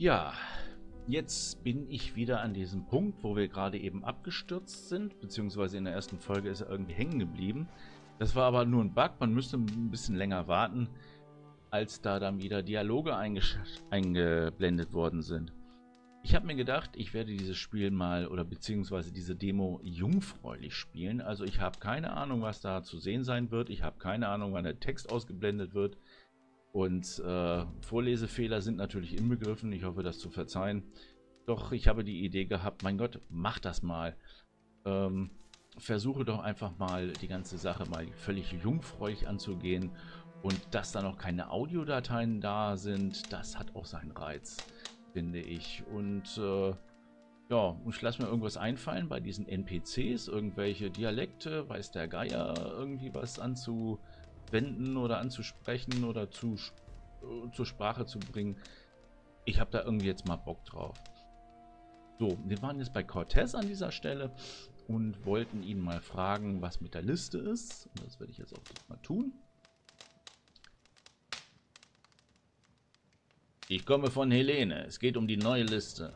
Ja, jetzt bin ich wieder an diesem Punkt, wo wir gerade eben abgestürzt sind, beziehungsweise in der ersten Folge ist er irgendwie hängen geblieben. Das war aber nur ein Bug, man müsste ein bisschen länger warten, als da dann wieder Dialoge eingeblendet worden sind. Ich habe mir gedacht, ich werde dieses Spiel mal oder beziehungsweise diese Demo jungfräulich spielen. Also ich habe keine Ahnung, was da zu sehen sein wird. Ich habe keine Ahnung, wann der Text ausgeblendet wird. Und äh, Vorlesefehler sind natürlich inbegriffen. Ich hoffe, das zu verzeihen. Doch ich habe die Idee gehabt, mein Gott, mach das mal. Ähm, versuche doch einfach mal die ganze Sache mal völlig jungfräulich anzugehen. Und dass da noch keine Audiodateien da sind, das hat auch seinen Reiz finde ich. Und äh, ja, und ich lasse mir irgendwas einfallen bei diesen NPCs, irgendwelche Dialekte, weiß der Geier irgendwie was anzuwenden oder anzusprechen oder zu, äh, zur Sprache zu bringen. Ich habe da irgendwie jetzt mal Bock drauf. So, wir waren jetzt bei Cortez an dieser Stelle und wollten ihn mal fragen, was mit der Liste ist. Und das werde ich jetzt auch mal tun. Ich komme von Helene. Es geht um die neue Liste.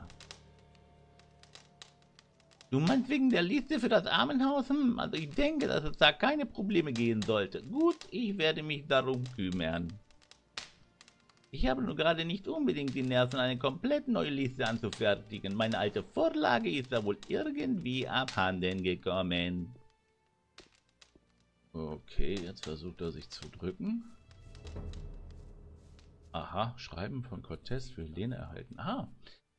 Du meinst wegen der Liste für das Armenhaus? Hm, also ich denke, dass es da keine Probleme gehen sollte. Gut, ich werde mich darum kümmern. Ich habe nur gerade nicht unbedingt die Nerven, eine komplett neue Liste anzufertigen. Meine alte Vorlage ist da wohl irgendwie abhanden gekommen. Okay, jetzt versucht er sich zu drücken. Aha, Schreiben von Cortez für Helene erhalten. Ah,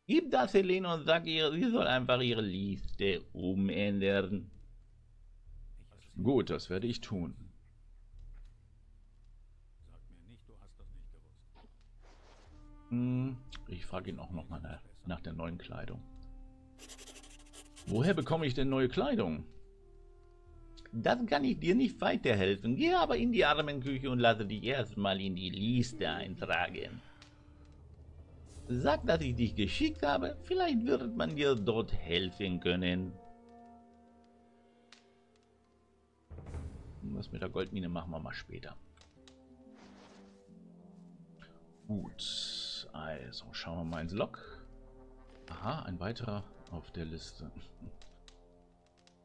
gib das Helene und sag ihr, sie soll einfach ihre Liste umändern. Gut, das werde ich tun. Hm, ich frage ihn auch nochmal nach, nach der neuen Kleidung. Woher bekomme ich denn neue Kleidung? Das kann ich dir nicht weiterhelfen. Geh aber in die Armenküche und lasse dich erstmal in die Liste eintragen. Sag, dass ich dich geschickt habe. Vielleicht wird man dir dort helfen können. Was mit der Goldmine machen wir mal später. Gut, also schauen wir mal ins Log. Aha, ein weiterer auf der Liste.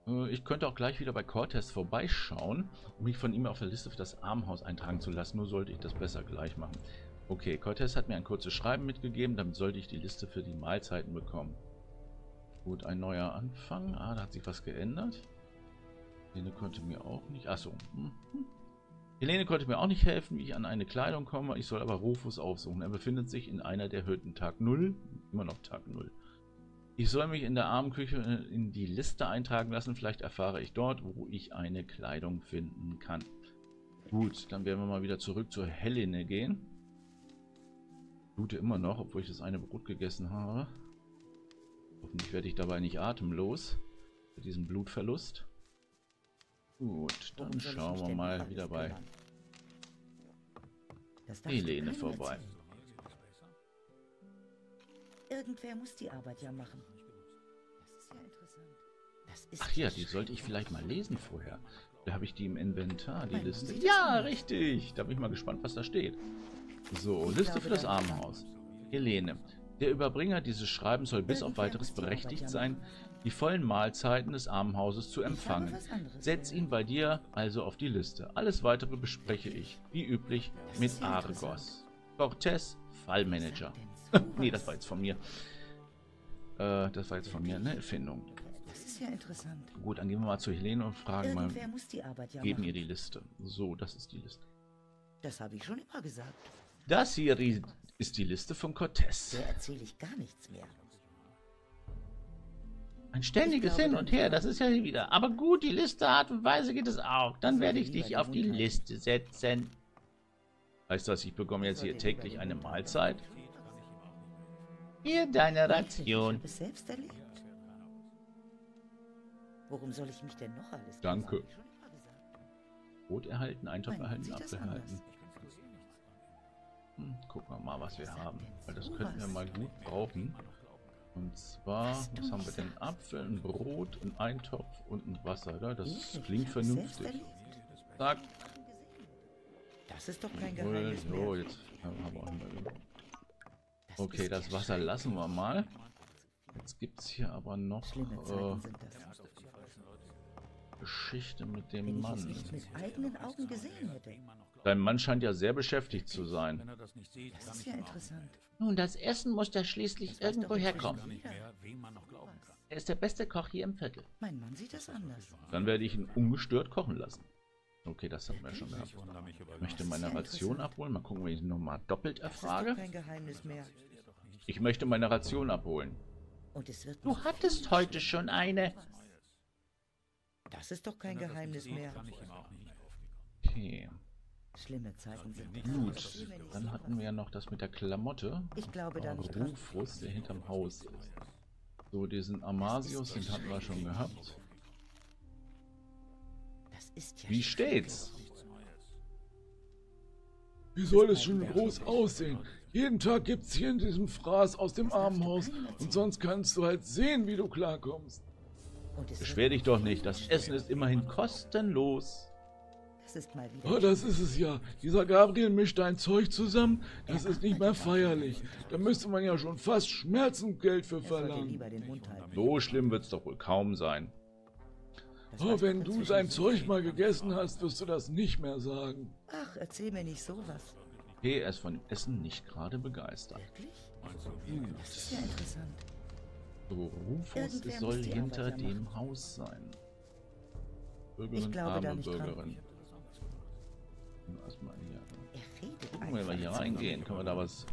Äh, ich könnte auch gleich wieder bei Cortez vorbeischauen, um mich von ihm auf der Liste für das Armhaus eintragen zu lassen. Nur sollte ich das besser gleich machen. Okay, Cortez hat mir ein kurzes Schreiben mitgegeben, damit sollte ich die Liste für die Mahlzeiten bekommen. Gut, ein neuer Anfang. Ah, da hat sich was geändert. Helene konnte mir auch nicht... Achso. Hm, hm. Helene konnte mir auch nicht helfen, wie ich an eine Kleidung komme. Ich soll aber Rufus aufsuchen. Er befindet sich in einer der Hütten. Tag 0. Immer noch Tag 0. Ich soll mich in der Armenküche äh, in die Liste eintragen lassen. Vielleicht erfahre ich dort, wo ich eine Kleidung finden kann. Gut, dann werden wir mal wieder zurück zur Helene gehen. Blute immer noch, obwohl ich das eine Brot gegessen habe. Hoffentlich werde ich dabei nicht atemlos. Bei diesem Blutverlust. Gut, dann schauen wir mal wieder bei Helene vorbei. Irgendwer muss die Arbeit ja machen. Ja Ach ja, die sollte ich vielleicht mal lesen vorher. Da habe ich die im Inventar, die Liste. Ja, richtig. Da bin ich mal gespannt, was da steht. So, Liste für das Armenhaus. Helene. Der Überbringer dieses Schreibens soll bis auf weiteres berechtigt sein, die vollen Mahlzeiten des Armenhauses zu empfangen. Setz ihn bei dir also auf die Liste. Alles weitere bespreche ich, wie üblich, mit Argos. Cortez, Fallmanager. nee, das war jetzt von mir. Äh, das war jetzt von mir eine Erfindung. Das ist ja interessant. Gut, dann gehen wir mal zu Helene und fragen mal. Geben ihr die Liste. So, das ist die Liste. Das habe ich schon immer gesagt. Das hier ist die Liste von Cortez. Da erzähle ich gar nichts mehr. Ein ständiges glaube, Hin und Her, das ist ja wieder. Aber gut, die Liste Art und Weise geht es auch. Dann werde ich dich auf die Liste setzen. Heißt das, ich bekomme jetzt hier täglich eine Mahlzeit? Hier deine Ration. Worum soll ich mich denn noch alles Danke. Brot erhalten, Eintopf erhalten, Apfel erhalten. Hm, gucken wir mal, was wir haben. Weil das könnten wir mal gut brauchen. Und zwar, was, haben wir denn? Apfel, ein Brot, ein Eintopf und ein Wasser. Oder? Das ich klingt vernünftig. Zack. Das ist doch kein Geheimnis So, jetzt haben wir auch mal Okay, das Wasser lassen wir mal. Jetzt gibt es hier aber noch äh. Geschichte mit dem Wenn ich es Mann. nicht mit eigenen Augen gesehen hätte. Dein Mann scheint ja sehr beschäftigt zu sein. Das ist ja interessant. Nun, das Essen muss ja schließlich Das irgendwo herkommen. Er ist der beste Koch hier im Viertel. Mein Mann sieht das anders. Dann werde ich ihn ungestört kochen lassen. Okay, das haben wir schon gehabt. Ich möchte meine Ration abholen. Mal gucken, wenn ich ihn nochmal doppelt erfrage. kein Geheimnis mehr. Ich möchte meine Ration abholen. Und es wird Du hattest heute schon eine. Das ist doch kein Geheimnis mehr. Okay, Schlimme Zeiten sind das. gut. Dann hatten wir ja noch das mit der Klamotte. Ich glaube da nicht dran. Rufus, der hinterm Haus ist. So, diesen Amasius, den hatten wir schon gehabt. Das ist ja Wie steht's? Wie soll es schon groß aussehen? Jeden Tag gibt's hier in diesem Fraß aus dem Armenhaus und sonst kannst du halt sehen, wie du klarkommst. Und es wird Beschwer dich doch nicht. Das Essen ist immerhin kostenlos. Das ist mal wieder. Oh, das ist es ja. Dieser Gabriel mischt dein Zeug zusammen. Das ist nicht mehr feierlich. Da müsste man ja schon fast Schmerzensgeld für er verlangen. So schlimm wird's doch wohl kaum sein. Oh, wenn du sein. Zeug mal gegessen hast, wirst du das nicht mehr sagen. Ach, erzähl mir nicht sowas. Okay, er ist von dem Essen nicht gerade begeistert. Wirklich? Das ist ja interessant. So, Rufus soll hinter dem Haus sein. Bürgerin, Ich glaube da nicht dran. Bürgerin. Erstmal hier. Er Gucken wir mal hier reingehen. Können wir da was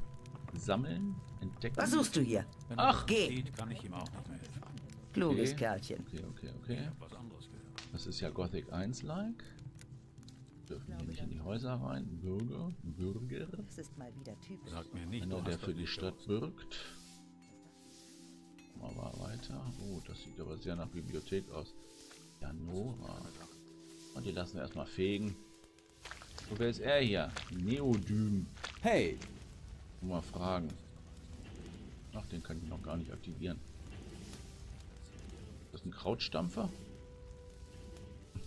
sammeln? Entdecken? Was suchst du hier? Ach, Geh. kann ich ihm auch nicht mehr helfen. Kluges Okay. Kerlchen. Okay, okay, okay. Was anderes gehört. Das ist ja Gothic 1-like. Dürfen hier nicht in die Häuser rein. Bürger, Bürger. Das ist mal wieder typisch. Sag mir nicht, Einer, der für die Stadt los. Mal weiter. Oh, das sieht aber sehr nach Bibliothek aus. Ja, Nora. Und die lassen wir erstmal fegen. So, wer ist er hier? Neodym. Hey, Mal fragen. Ach, den kann ich noch gar nicht aktivieren. Ist das ein Krautstampfer?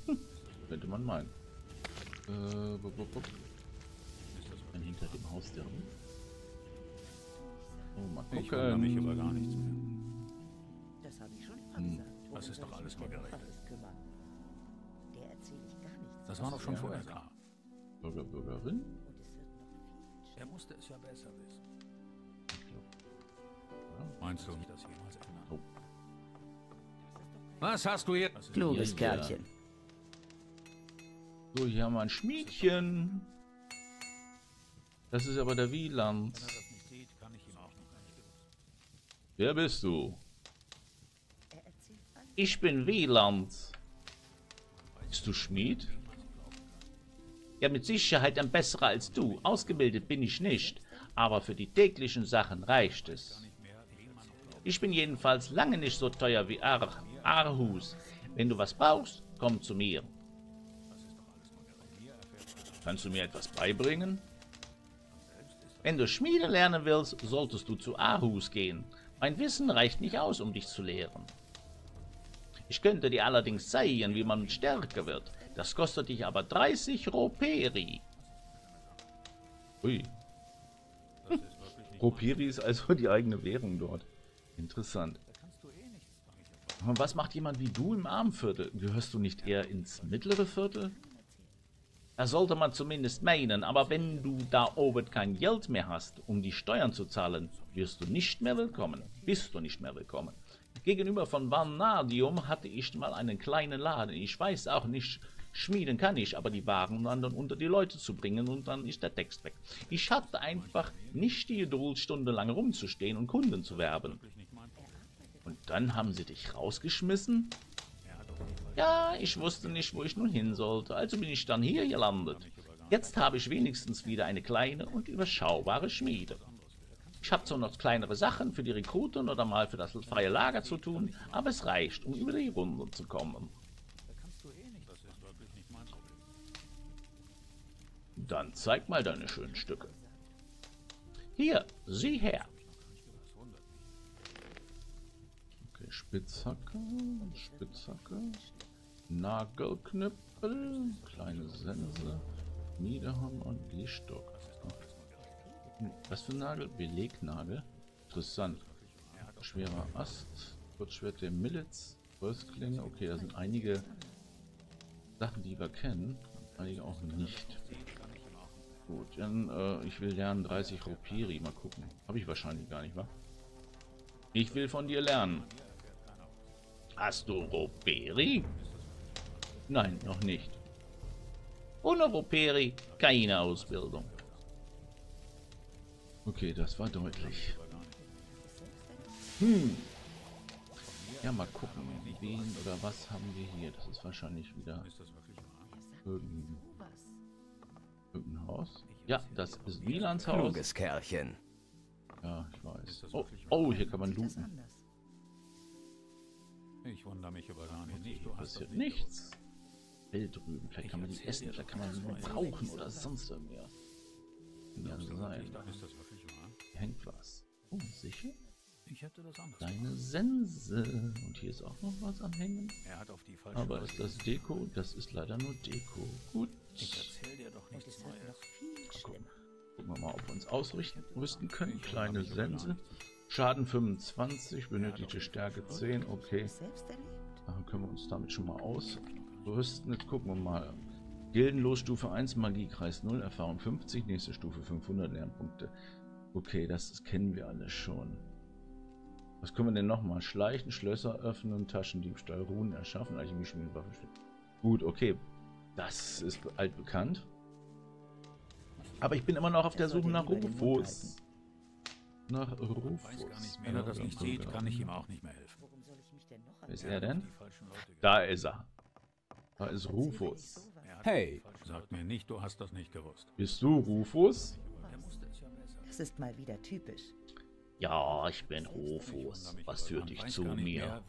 Könnte man meinen. Äh, bup, bup, bup. Dann hinter dem Haus der Ruf. Oh, mal gucken. Ich mich über gar nichts mehr. Hm. Das ist doch ich alles nur ich gar nichts. Das war doch schon vorher klar. Bürger, Bürgerin? Er musste es ja besser wissen. Ich Meinst du nicht, dass jemals ändern? Oh. Was hast du jetzt? Kluges. Kerlchen. So, hier haben wir ein Schmiedchen. Das ist aber der Wieland. Wenn er das nicht sieht, kann ich ihm auch noch nicht. Wer bist du? Ich bin Wieland. Bist du Schmied? Ja, mit Sicherheit ein besserer als du. Ausgebildet bin ich nicht. Aber für die täglichen Sachen reicht es. Ich bin jedenfalls lange nicht so teuer wie Ar Arhus. Wenn du was brauchst, komm zu mir. Kannst du mir etwas beibringen? Wenn du Schmiede lernen willst, solltest du zu Arhus gehen. Mein Wissen reicht nicht aus, um dich zu lehren. Ich könnte dir allerdings zeigen, wie man stärker wird. Das kostet dich aber 30 Roperi. Ui. Ropiri ist also die eigene Währung dort. Interessant. Aber was macht jemand wie du im Armenviertel? Gehörst du nicht eher ins mittlere Viertel? Das sollte man zumindest meinen, aber wenn du da oben kein Geld mehr hast, um die Steuern zu zahlen, wirst du nicht mehr willkommen. Bist du nicht mehr willkommen. Gegenüber von Vanadium hatte ich mal einen kleinen Laden. Ich weiß auch nicht, schmieden kann ich, aber die Waren dann unter die Leute zu bringen und dann ist der Text weg. Ich hatte einfach nicht die Geduld, stundenlang rumzustehen und Kunden zu werben. Und dann haben sie dich rausgeschmissen? Ja, ich wusste nicht, wo ich nun hin sollte, also bin ich dann hier gelandet. Jetzt habe ich wenigstens wieder eine kleine und überschaubare Schmiede. Ich habe zwar noch kleinere Sachen für die Rekruten oder mal für das freie Lager zu tun, aber es reicht, um über die Runde zu kommen. Dann zeig mal deine schönen Stücke. Hier, sieh her. Okay, Spitzhacke, Spitzhacke, Nagelknüppel, kleine Sense, Niederhammer und Gehstock. Was für ein Nagel? Belegnagel. Interessant. Schwerer Ast. Kurzschwert der Millets. Holzklinge. Okay, da sind einige Sachen, die wir kennen. Einige auch nicht. Gut, dann äh, ich will lernen 30 Ropiri. Mal gucken. Habe ich wahrscheinlich gar nicht, wa? Ich will von dir lernen. Hast du Roperi? Nein, noch nicht. Ohne Roperi keine Ausbildung. Okay, das war deutlich. Hm. Ja, mal gucken. Wen oder was haben wir hier? Das ist wahrscheinlich wieder irgendein, irgendein Haus. Ja, das ist Milans Haus. Kluges Kerlchen. Ja, ich weiß. Oh, oh, hier kann man looten. Ich wundere mich aber gar nicht. Du hast Passiert nichts. Bild drüben. Vielleicht kann man die essen, vielleicht kann man sie nur brauchen oder sonst irgendwas. Kann ja sein. Ist das wirklich? Hier hängt was. Oh, sicher? Ich hätte das anders Deine Sense. Und hier ist auch noch was am Hängen. Er hat auf die falsche Aber ist das Deko? Das ist leider nur Deko. Gut. Ich erzähl dir doch nichts es wird noch Neues. viel schlimmer. Gucken wir mal, ob wir uns ausrüsten rüsten können. Kleine Sense. Schaden 25, benötigte Stärke 10. Okay. Dann können wir uns damit schon mal ausrüsten. Jetzt gucken wir mal. Gildenlos Stufe 1, Magiekreis 0, Erfahrung 50, nächste Stufe 500 Lernpunkte. Okay, das kennen wir alles schon. Was können wir denn nochmal? Schleichen, Schlösser öffnen, Taschendiebstahl, Ruhen erschaffen, Alchemie, Waffe. Gut, okay. Das ist altbekannt. Aber ich bin immer noch auf der Er Suche nach Rufus. Nach Weiß gar Rufus. nicht, wenn er das nicht sieht, kann ich ihm auch nicht mehr helfen. Worum soll ich mich denn noch Wer ist er denn? Da ist er. Da ist Rufus. Hey. Sag mir nicht, du hast das nicht gewusst. Bist du Rufus? Das ist mal wieder typisch. Ja, ich bin Rufus. Was führt dich zu mir? Mehr,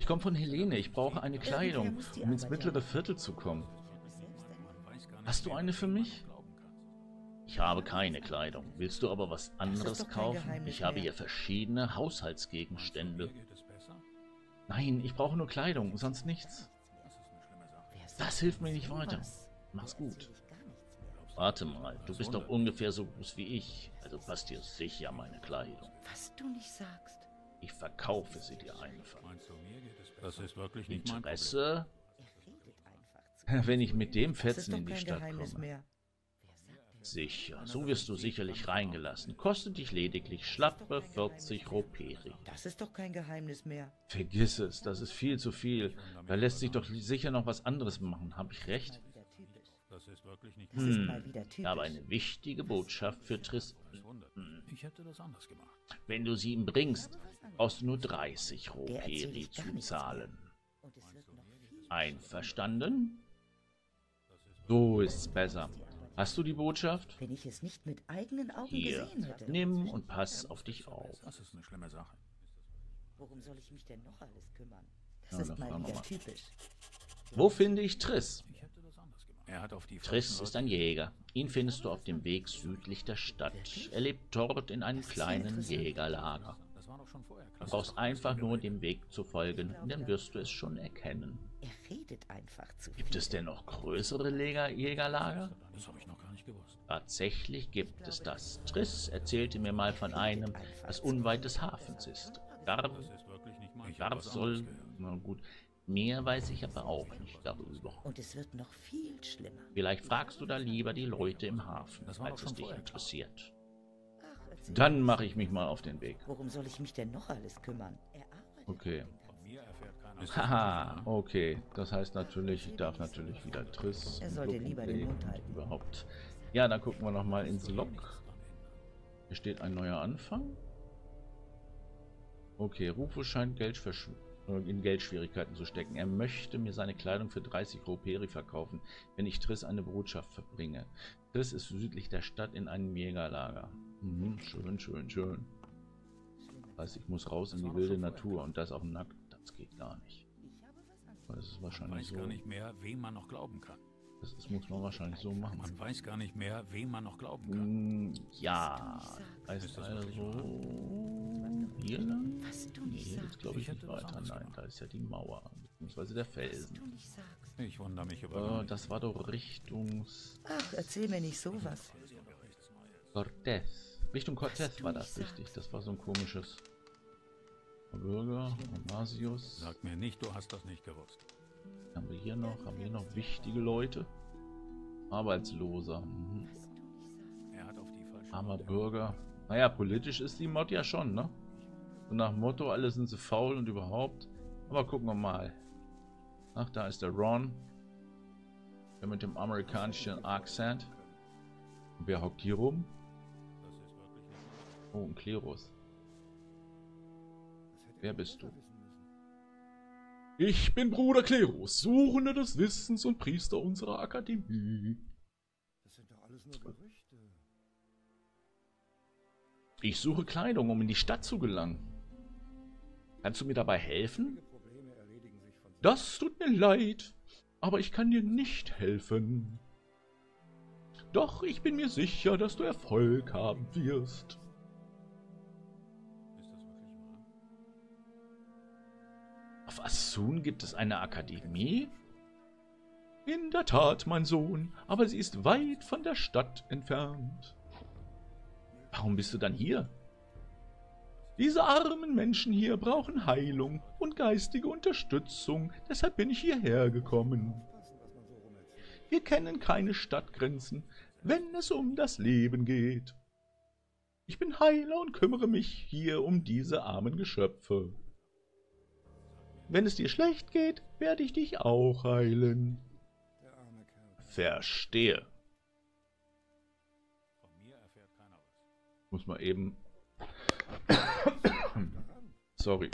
ich komme von Helene. Ich brauche eine Kleidung, um ins mittlere Viertel zu kommen. Hast du eine für mich? Ich habe keine Kleidung. Willst du aber was anderes kaufen? Ich habe hier verschiedene Haushaltsgegenstände. Nein, ich brauche nur Kleidung, sonst nichts. Das hilft mir nicht weiter. Mach's gut. Warte mal, du bist doch ungefähr so groß wie ich. Also passt dir sicher meine Kleidung. Was du nicht sagst. Ich verkaufe sie dir einfach. Das ist wirklich nicht. Interesse? Er. Wenn ich mit dem Fetzen in die Stadt komme. Sicher, so wirst du sicherlich reingelassen. Kostet dich lediglich schlappe 40 Roperi. Das ist doch kein Geheimnis mehr. Vergiss es, das ist viel zu viel. Da lässt sich doch sicher noch was anderes machen. Habe ich recht? Das ist wirklich nicht Das Hm, mal wieder typisch. Habe eine wichtige Botschaft für Triss. Das wundert. Ich hätte das anders gemacht. Wenn du sie ihm bringst, brauchst du nur 30 Der erzähle Roperi ich gar zu zahlen. Und es wird noch viel Einverstanden? So ist's besser. Hast du die Botschaft? wenn ich es nicht mit eigenen Augen Hier, gesehen hätte. nimm und pass auf dich auf. Das ist eine schlimme Sache. Worum soll ich mich denn noch alles kümmern? Das Ja, ist mal wieder typisch. Wo finde ich Triss? Ich hätte Triss ist ein Jäger. Ihn findest du auf dem Weg südlich der Stadt. Er lebt dort in einem kleinen Jägerlager. Du brauchst einfach nur dem Weg zu folgen, und dann wirst du es schon erkennen. Er redet einfach zu Gibt es denn noch größere Jäger Jägerlager? Das habe ich noch gar nicht gewusst. Tatsächlich gibt es das. Triss erzählte mir mal von einem, das unweit des Hafens ist. Dort, Das ist wirklich nicht mein dort soll... Na gut, mehr weiß ich aber auch nicht darüber. Und es wird noch viel schlimmer. Vielleicht fragst du da lieber die Leute im Hafen, Das war als doch es dich interessiert. Ach, Dann mache ich mich mal auf den Weg. Worum soll ich mich denn noch alles kümmern? Er arbeitet. Okay. Haha, okay. Das heißt natürlich, ich darf natürlich wieder Triss. Er und sollte lieber den Mund und halten. Überhaupt. Ja, dann gucken wir nochmal ins Log. Hier steht ein neuer Anfang. Okay, Rufus scheint Geld verschw- äh, in Geldschwierigkeiten zu stecken. Er möchte mir seine Kleidung für 30 Roperi verkaufen, wenn ich Triss eine Botschaft verbringe. Triss ist südlich der Stadt in einem Jägerlager. Mhm, schön, schön, schön. Das heißt, ich muss raus in die wilde Natur und das auch nackt. Das geht gar nicht. Aber Das ist Man wahrscheinlich weiß so. gar nicht mehr, wem man noch glauben kann. Das, das muss man wahrscheinlich so machen. Man weiß gar nicht mehr, wem man noch glauben kann. Mm, ja, heißt also hier lang? Was du Nee, nicht hier geht's sagst. glaube ich Ich nicht weiter. Nein, da ist ja die Mauer, beziehungsweise der Was Felsen. du nicht sagst. Ich wundere mich über Äh, nichts. das war doch Richtungs... Ach, erzähl mir nicht sowas. Cortez. Richtung Cortez war das richtig. Das war so ein komisches Bürger. Amasius. Sag mir nicht, du hast das nicht gewusst. Haben wir hier noch? Haben wir hier noch wichtige Leute? Arbeitsloser. Mhm. Er Armer Bürger. Naja, politisch ist die Mod ja schon, ne? So nach dem Motto, alle sind sie faul und überhaupt. Aber gucken wir mal. Ach, da ist der Ron. Der mit dem amerikanischen Akzent. Und wer hockt hier rum? Oh, ein Klerus. Wer bist du? Ich bin Bruder Klerus, Suchender des Wissens und Priester unserer Akademie. Das sind doch alles nur Gerüchte. Ich suche Kleidung, um in die Stadt zu gelangen. Kannst du mir dabei helfen? Das tut mir leid, aber ich kann dir nicht helfen. Doch ich bin mir sicher, dass du Erfolg haben wirst. Auf Asun gibt es eine Akademie? In der Tat, mein Sohn, aber sie ist weit von der Stadt entfernt. Warum bist du dann hier? Diese armen Menschen hier brauchen Heilung und geistige Unterstützung, deshalb bin ich hierher gekommen. Wir kennen keine Stadtgrenzen, wenn es um das Leben geht. Ich bin Heiler und kümmere mich hier um diese armen Geschöpfe. Wenn es dir schlecht geht, werde ich dich auch heilen. Verstehe. Muss man eben. Sorry.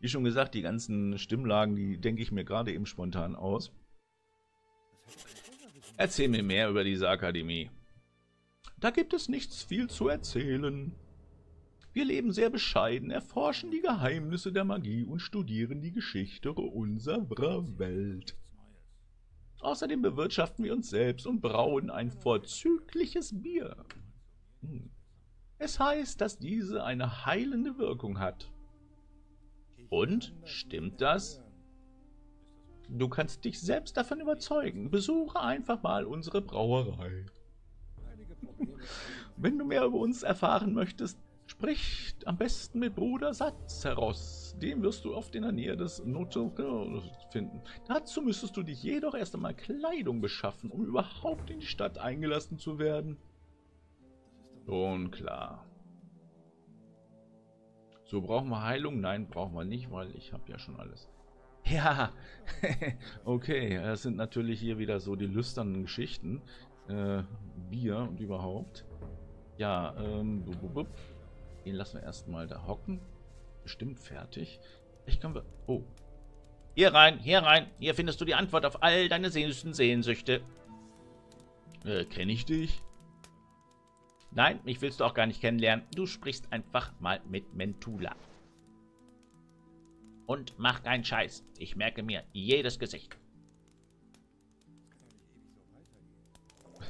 Wie schon gesagt, die ganzen Stimmlagen, die denke ich mir gerade eben spontan aus. Erzähl mir mehr über diese Akademie. Da gibt es nichts viel zu erzählen. Wir leben sehr bescheiden, erforschen die Geheimnisse der Magie und studieren die Geschichte unserer Welt. Außerdem bewirtschaften wir uns selbst und brauen ein vorzügliches Bier. Hm. Es heißt, dass diese eine heilende Wirkung hat. Und? Stimmt das? Du kannst dich selbst davon überzeugen. Besuche einfach mal unsere Brauerei. Wenn du mehr über uns erfahren möchtest, sprich am besten mit Bruder Satz heraus. Den wirst du oft in der Nähe des Notel finden. Dazu müsstest du dich jedoch erst einmal Kleidung beschaffen, um überhaupt in die Stadt eingelassen zu werden. Schon klar. So, brauchen wir Heilung? Nein, brauchen wir nicht, weil ich habe ja schon alles. Ja, okay, das sind natürlich hier wieder so die lüsternen Geschichten. Äh, Bier und überhaupt. Ja, ähm, den lassen wir erstmal da hocken. Bestimmt fertig. Ich können wir... Oh. Hier rein, hier rein. Hier findest du die Antwort auf all deine sehnlichsten Sehnsüchte. Äh, kenne ich dich? Nein, mich willst du auch gar nicht kennenlernen. Du sprichst einfach mal mit Mentula. Und mach keinen Scheiß. Ich merke mir jedes Gesicht.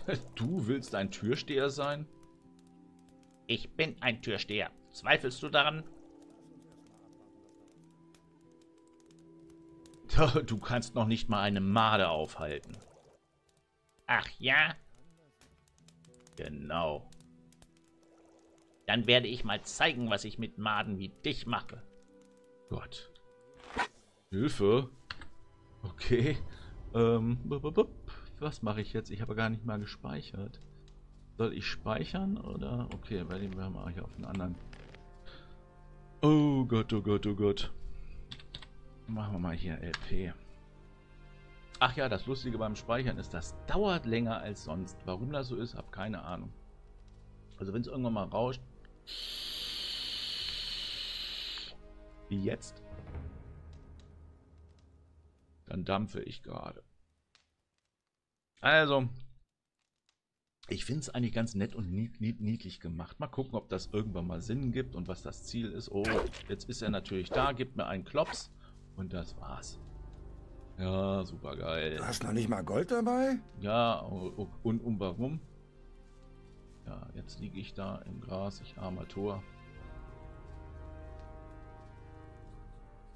Du willst ein Türsteher sein? Ich bin ein Türsteher. Zweifelst du daran? Du kannst noch nicht mal eine Made aufhalten. Ach ja? Genau. Dann werde ich mal zeigen, was ich mit Maden wie dich mache. Gott. Hilfe. Okay. Ähm, was mache ich jetzt? Ich habe gar nicht mal gespeichert. Soll ich speichern oder? Okay, bei dem wir ich auf einen anderen. Oh Gott, oh Gott, oh Gott. Machen wir mal hier LP. Ach ja, das Lustige beim Speichern ist, das dauert länger als sonst. Warum das so ist, habe keine Ahnung. Also wenn es irgendwann mal rauscht, wie jetzt, dann dampfe ich gerade. Also, ich finde es eigentlich ganz nett und nied, nied, niedlich gemacht. Mal gucken, ob das irgendwann mal Sinn gibt und was das Ziel ist. Oh, jetzt ist er natürlich da, gibt mir einen Klops und das war's. Ja, super geil. Du hast noch nicht mal Gold dabei? Ja, oh, oh, und um warum? Ja, jetzt liege ich da im Gras, ich armer Tor.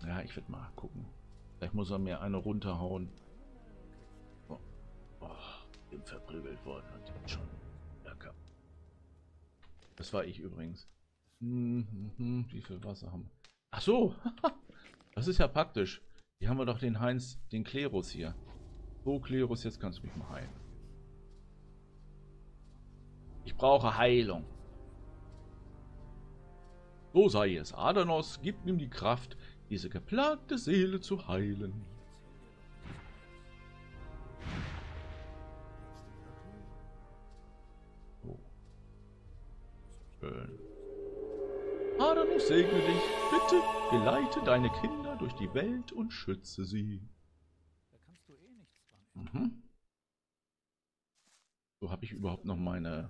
Ja, ich werde mal gucken. Vielleicht muss er mir eine runterhauen. Oh, oh bin verprügelt worden und schon. Ja, Das war ich übrigens. Hm, hm, hm, Wie viel Wasser haben wir? Ach so, das ist ja praktisch. Hier haben wir doch den Heinz, den Klerus hier. So, Klerus, jetzt kannst du mich mal heilen. Ich brauche Heilung. So sei es. Adanos, gib ihm die Kraft, diese geplagte Seele zu heilen. So. Schön. Adanos segne dich. Bitte geleite deine Kinder durch die Welt und schütze sie. Da kannst du eh nichts. Mhm. So habe ich überhaupt noch meine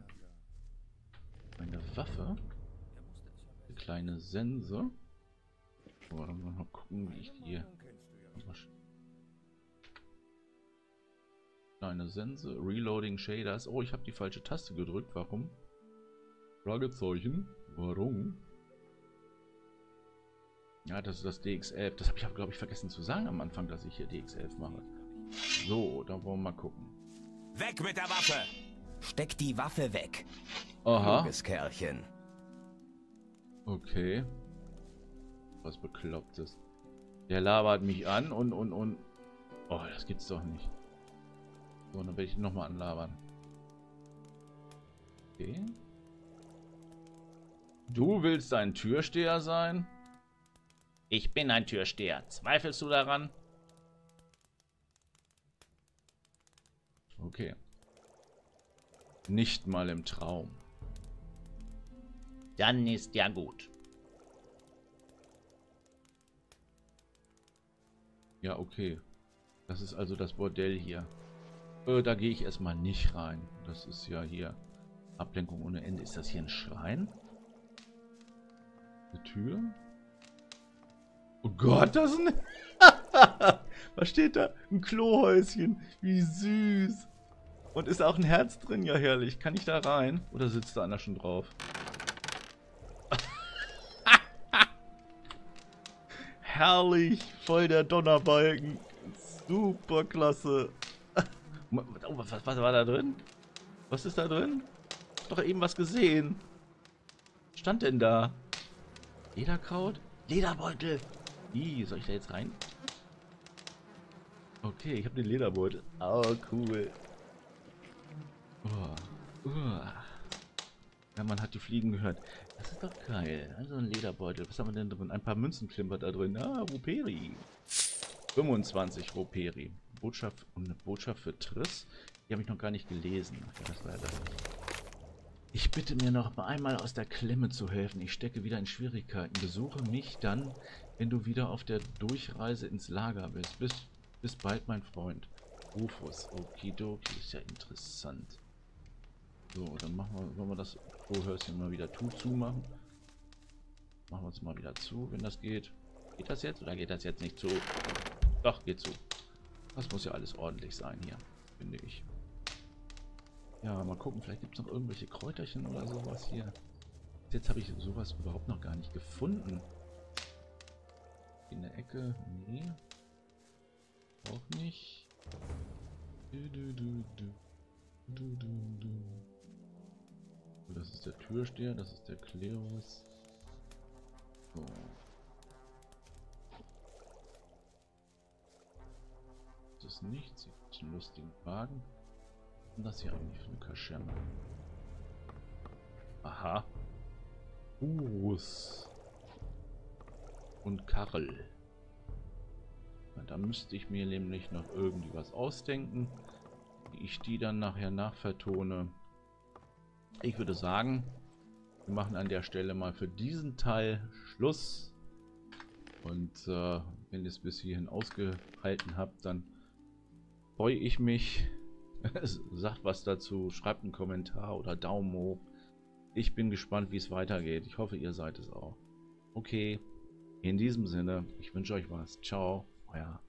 meine Waffe. Eine kleine Sense. So, dann mal gucken, wie ich die. Kleine Sense, Reloading Shaders. Oh, ich habe die falsche Taste gedrückt. Warum? Fragezeichen. Warum? Ja, das ist das DX11. Das habe ich, glaube ich, vergessen zu sagen am Anfang, dass ich hier DX11 mache. So, dann wollen wir mal gucken. Weg mit der Waffe! Steck die Waffe weg. Aha. Kluges Kerlchen. Okay. Was beklopptes. Der labert mich an und und und. Oh, das gibt's doch nicht. So, dann werde ich ihn nochmal anlabern. Okay. Du willst ein Türsteher sein? Ich bin ein Türsteher. Zweifelst du daran? Okay. Nicht mal im Traum. Dann ist ja gut. Ja, okay. Das ist also das Bordell hier. Äh, da gehe ich erstmal nicht rein. Das ist ja hier Ablenkung ohne Ende. Ist das hier ein Schrein? Eine Tür? Oh Gott, das ist ein... Was steht da? Ein Klohäuschen. Wie süß. Und ist auch ein Herz drin? Ja, herrlich. Kann ich da rein? Oder sitzt da einer schon drauf? herrlich. Voll der Donnerbalken. Super klasse. Oh, was, was war da drin? Was ist da drin? Doch eben was gesehen. Was stand denn da? Lederkraut? Lederbeutel. Ih, soll ich da jetzt rein? Okay, ich habe den Lederbeutel. Oh, cool. Oh. Uh. Ja, man hat die Fliegen gehört. Das ist doch geil. Also ein Lederbeutel. Was haben wir denn drin? Ein paar Münzen klimpert da drin. Ah, Ruperi. 25 Ruperi. Botschaft eine Botschaft für Triss. Die habe ich noch gar nicht gelesen. Das war ja. Ich bitte mir noch einmal aus der Klemme zu helfen. Ich stecke wieder in Schwierigkeiten. Besuche mich dann, wenn du wieder auf der Durchreise ins Lager bist. Bis, bis bald, mein Freund. Rufus. Okidoki. Ist ja interessant. So, dann machen wir, wollen wir das Klohhörschen mal wieder tu zumachen. Machen wir es mal wieder zu, wenn das geht. Geht das jetzt oder geht das jetzt nicht zu? Doch, geht zu. Das muss ja alles ordentlich sein hier, finde ich. Ja, mal gucken, vielleicht gibt es noch irgendwelche Kräuterchen oder sowas hier. Jetzt habe ich sowas überhaupt noch gar nicht gefunden. In der Ecke, nee. Auch nicht. Du, du, du, du. Du, du, du. Das ist der Türsteher, das ist der Klerus. So. Das ist nichts. Hier gibt einen lustigen Wagen. Und das hier eigentlich für eine Kaschemme. Aha. Urus. Und Karl. Da müsste ich mir nämlich noch irgendwie was ausdenken, wie ich die dann nachher nachvertone. Ich würde sagen, wir machen an der Stelle mal für diesen Teil Schluss. Und äh, wenn ihr es bis hierhin ausgehalten habt, dann freue ich mich. Sagt was dazu, schreibt einen Kommentar oder Daumen hoch. Ich bin gespannt, wie es weitergeht. Ich hoffe, ihr seid es auch. Okay, in diesem Sinne, ich wünsche euch was. Ciao, euer